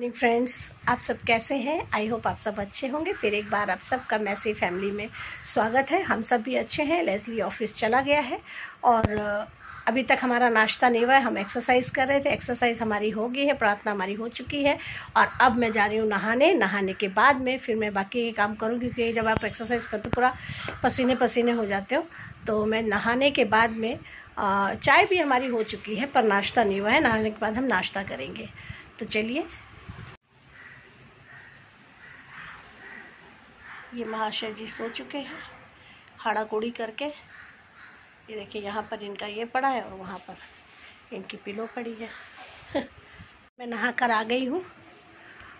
Morning friends आप सब कैसे हैं? आई होप आप सब अच्छे होंगे। फिर एक बार आप सबका मैसी फैमिली में स्वागत है। हम सब भी अच्छे हैं। लेस्ली ऑफ़िस चला गया है। और अभी तक हमारा नाश्ता नहीं हुआ है। हम एक्सरसाइज कर रहे थे। एक्सरसाइज हमारी हो गई है। प्रार्थना हमारी हो चुकी है। और अब मैं जा रही हूँ नहाने। नहाने के बाद में फिर मैं बाकी के काम करूँ क्योंकि जब आप एक्सरसाइज करते हो, पूरा पसीने पसीने हो जाते हो तो मैं नहाने के बाद में चाय भी हमारी हो चुकी है, पर नाश्ता नहीं हुआ है। नहाने के बाद हम नाश्ता करेंगे। तो चलिए ये महाशय जी सो चुके हैं। हाड़ा कोड़ी करके। ये देखिए, यहाँ पर इनका ये पड़ा है और वहाँ पर इनकी पिलो पड़ी है। मैं नहा कर आ गई हूँ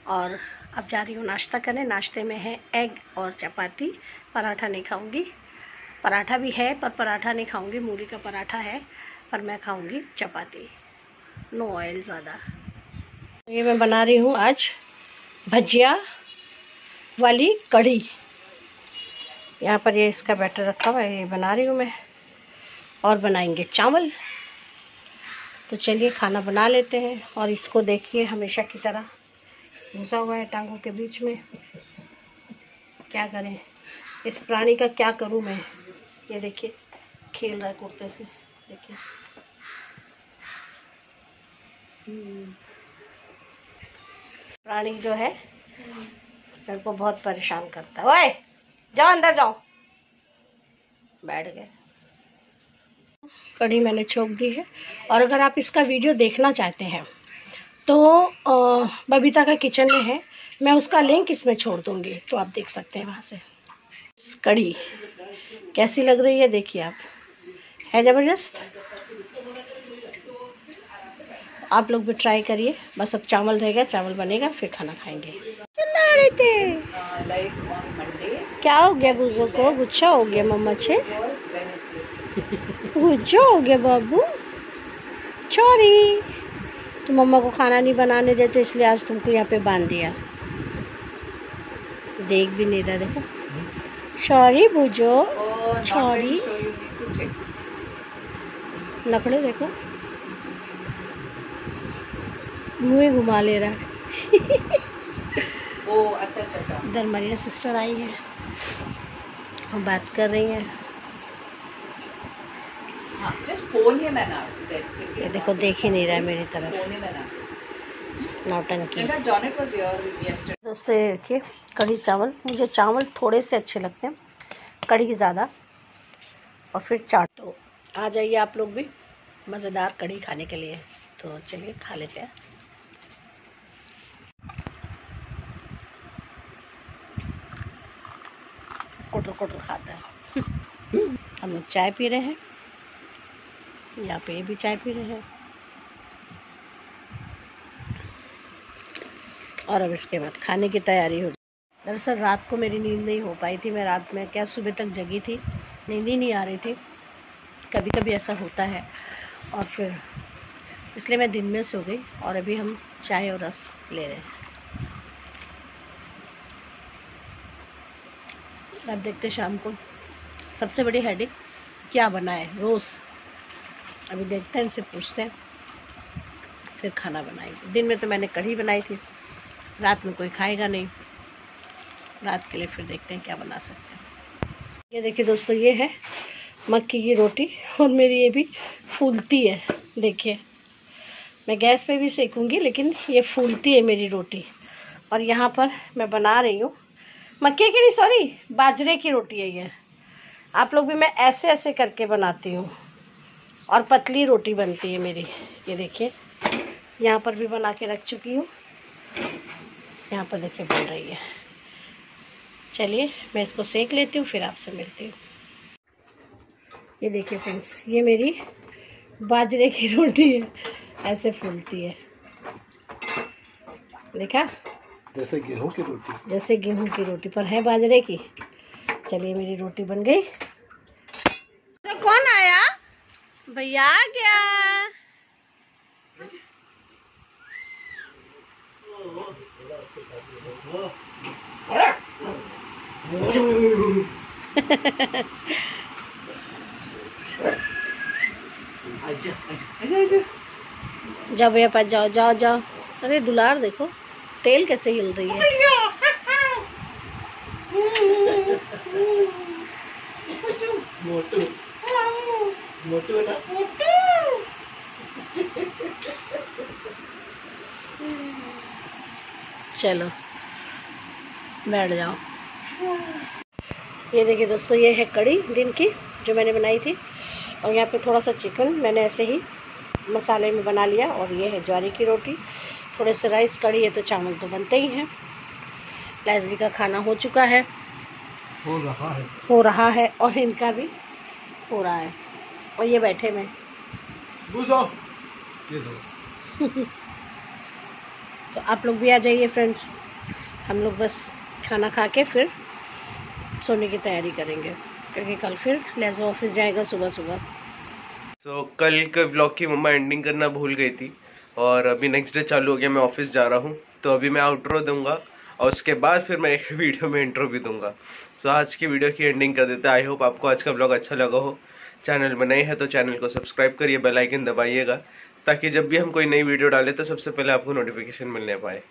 और अब जा रही हूँ नाश्ता करने। नाश्ते में है एग और चपाती। पराठा नहीं खाऊँगी। पराठा भी है, पर पराठा नहीं खाऊँगी। मूली का पराठा है, पर मैं खाऊँगी चपाती। नो ऑयल ज़्यादा। ये मैं बना रही हूँ आज भजिया। वाली कढ़ी। यहाँ पर ये इसका बैटर रखा हुआ है, ये बना रही हूँ मैं। और बनाएँगे चावल। तो चलिए खाना बना लेते हैं और इसको देखिए हमेशा की तरह। घुसा हुआ है टांगों के बीच में। क्या करें? इस प्राणी का क्या करूँ मैं? ये देखिए, खेल रहा है कुर्ते से। देखिए। हम्म। प्राणी जो है मेरे को बहुत परेशान करता है। ओए, जाओ अंदर जाओ। बैठ गए। कड़ी मैंने छोक दी है। और अगर आप इसका वीडियो देखना चाहते हैं तो बबीता का किचन में है। मैं उसका लिंक इसमें छोड़ दूँगी तो आप देख सकते हैं वहाँ से। कड़ी कैसी लग रही है, देखिए आप। है ज़बरदस्त? आप लोग भी ट्राई करिए। बस अब चावल रहेगा, चावल बनेगा, फिर खाना खाएँगे। क्या हो गया बुजो को? गुच्छा हो गया मम्मा छे गुच्छा हो गया बाबू? चोरी तो मम्मा को खाना नहीं बनाने देते तो इसलिए आज तुमको यहाँ पे बाँध दिया। देख भी नहीं रहा देखो। सॉरी बुझो सॉरी लकड़े देखो। मुँह घुमा ले रहा है। अच्छा अच्छा अच्छा। इधर मरिया सिस्टर आई है। हम बात कर रही हैं। हाँ, फ़ोन ये देखो देख ही नहीं रहा है मेरी तरफ़। नौटंकी दोस्तों देखिए कढ़ी चावल। मुझे चावल थोड़े से अच्छे लगते हैं कढ़ी ज़्यादा और फिर चाट। तो आ जाइए आप लोग भी मज़ेदार कढ़ी खाने के लिए। तो चलिए खा लेते हैं। कोटर कोटर खाता है। हम लोग चाय पी रहे हैं यहाँ पे भी चाय पी रहे हैं। और अब इसके बाद खाने की तैयारी हो दरअसल रात को मेरी नींद नहीं हो पाई थी, मैं रात में क्या सुबह तक जगी थी, नींद ही नहीं आ रही थी। कभी कभी ऐसा होता है, और फिर इसलिए मैं दिन में सो गई, और अभी हम चाय और रस ले रहे हैं। अब देखते शाम को। सबसे बड़ी हेडिक क्या बनाए रोज़। अभी देखते हैं, इनसे पूछते हैं, फिर खाना बनाएँगे। दिन में तो मैंने कढ़ी बनाई थी। रात में कोई खाएगा नहीं। रात के लिए फिर देखते हैं क्या बना सकते हैं। ये देखिए दोस्तों, ये है मक्की की रोटी, और मेरी ये भी फूलती है। देखिए, मैं गैस पे भी सेकूँगी, लेकिन ये फूलती है मेरी रोटी। और यहाँ पर मैं बना रही हूँ मक्के की नहीं सॉरी बाजरे की रोटी है ये। आप लोग भी मैं ऐसे ऐसे करके बनाती हूँ। और पतली रोटी बनती है मेरी, ये देखिए। यहाँ पर भी बना के रख चुकी हूँ। यहाँ पर देखिए बन रही है। चलिए, मैं इसको सेक लेती हूँ, फिर आपसे मिलती हूँ। ये देखिए फ्रेंड्स ये मेरी बाजरे की रोटी है। ऐसे फूलती है। देखा? जैसे गेहूँ की रोटी। जैसे गेहूँ की रोटी पर है बाजरे की। चलिए मेरी रोटी बन गई। तो कौन आया? भैया आ गया। जाओ भैया पास जाओ जाओ जाओ। अरे दुलार देखो। टेल कैसे हिल रही है? मोटू। मोटू ना। चलो बैठ जाओ। ये देखिए दोस्तों ये है कड़ी दिन की जो मैंने बनाई थी। और यहाँ पे थोड़ा सा चिकन मैंने ऐसे ही मसाले में बना लिया और ये है ज्वारी की रोटी। थोड़े से राइस कड़ी है तो चावल तो बनते ही हैं। लैजली का खाना हो चुका है। हो रहा है। हो रहा है और इनका भी हो रहा है। और ये बैठे में तो आप लोग भी आ जाइए फ्रेंड्स। हम लोग बस खाना खा के फिर सोने की तैयारी करेंगे। क्योंकि कल फिर लेजो ऑफ़िस जाएगा सुबह सुबह सो so, कल के व्लॉग की मम्मा एंडिंग करना भूल गई थी। और अभी नेक्स्ट डे चालू हो गया मैं ऑफ़िस जा रहा हूँ। तो अभी मैं आउटरो दूँगा और उसके बाद फिर मैं एक वीडियो में इंट्रो भी दूँगा। सो so, आज की वीडियो की एंडिंग कर देते हैं। आई होप आपको आज का ब्लॉग अच्छा लगा हो। चैनल में नए हैं तो चैनल को सब्सक्राइब करिए बेल आइकन दबाइएगा ताकि जब भी हम कोई नई वीडियो डालें तो सबसे पहले आपको नोटिफिकेशन मिलने पाए।